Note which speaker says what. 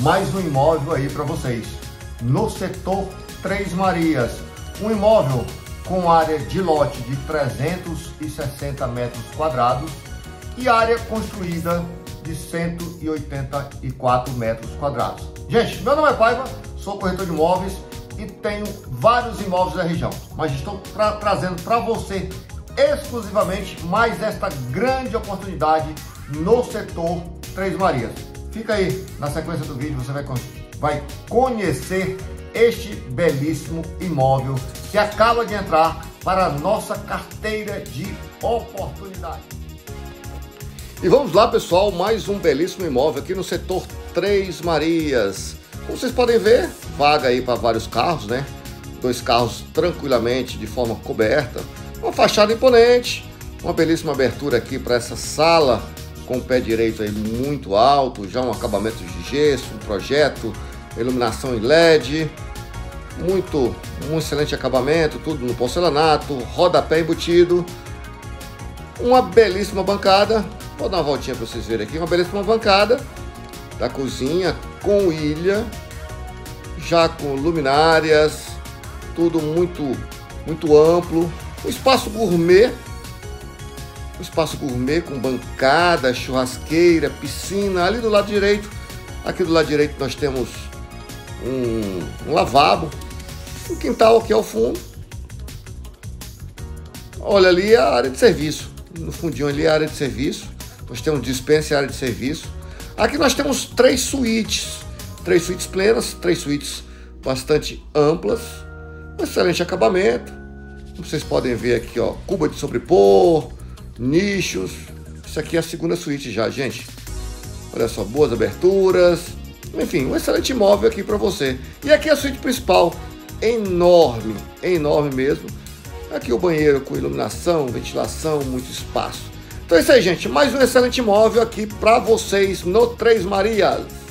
Speaker 1: mais um imóvel aí para vocês. No setor Três Marias, um imóvel com área de lote de 360 metros quadrados e área construída de 184 metros quadrados. Gente, meu nome é Paiva, sou corretor de imóveis e tenho vários imóveis da região, mas estou tra trazendo para você exclusivamente mais esta grande oportunidade no setor Três Marias. Fica aí na sequência do vídeo, você vai, vai conhecer este belíssimo imóvel que acaba de entrar para a nossa carteira de oportunidade. E vamos lá, pessoal, mais um belíssimo imóvel aqui no setor Três Marias. Como vocês podem ver, vaga aí para vários carros, né? Dois carros tranquilamente de forma coberta. Uma fachada imponente, uma belíssima abertura aqui para essa sala com o pé direito aí muito alto, já um acabamento de gesso, um projeto, iluminação em LED, muito, um excelente acabamento, tudo no porcelanato, rodapé embutido, uma belíssima bancada, vou dar uma voltinha para vocês verem aqui, uma belíssima bancada da cozinha com ilha, já com luminárias, tudo muito, muito amplo, um espaço gourmet, um espaço gourmet com bancada, churrasqueira, piscina, ali do lado direito, aqui do lado direito nós temos um, um lavabo, um quintal aqui ao fundo. Olha ali a área de serviço. No fundinho ali a área de serviço. Nós temos dispensa e área de serviço. Aqui nós temos três suítes. Três suítes plenas, três suítes bastante amplas. Um excelente acabamento. Como vocês podem ver aqui, ó, cuba de sobrepor, nichos. Isso aqui é a segunda suíte já, gente. Olha só, boas aberturas. Enfim, um excelente imóvel aqui para você. E aqui é a suíte principal, enorme, enorme mesmo. Aqui o banheiro com iluminação, ventilação, muito espaço. Então é isso aí, gente. Mais um excelente imóvel aqui para vocês no Três Marias.